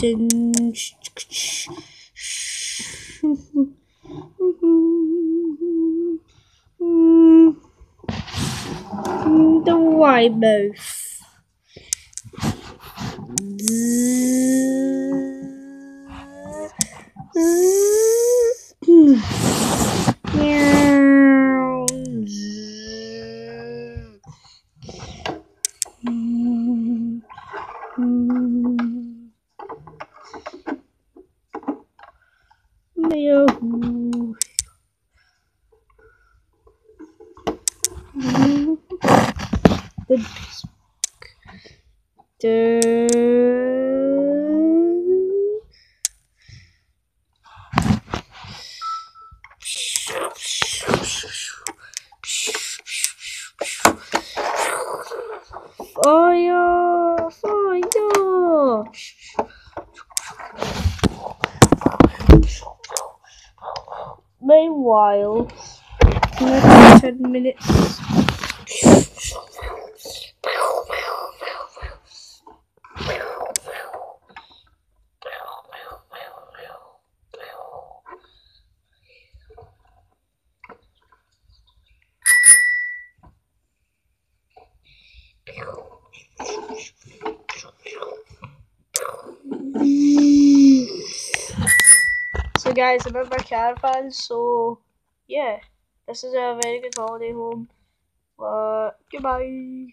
dun, the Weymouth. Meow. Meow. The the Fire! Fire! Meanwhile, next 10 minutes. So guys, I'm at my caravan, so yeah, this is a very good holiday home. But goodbye.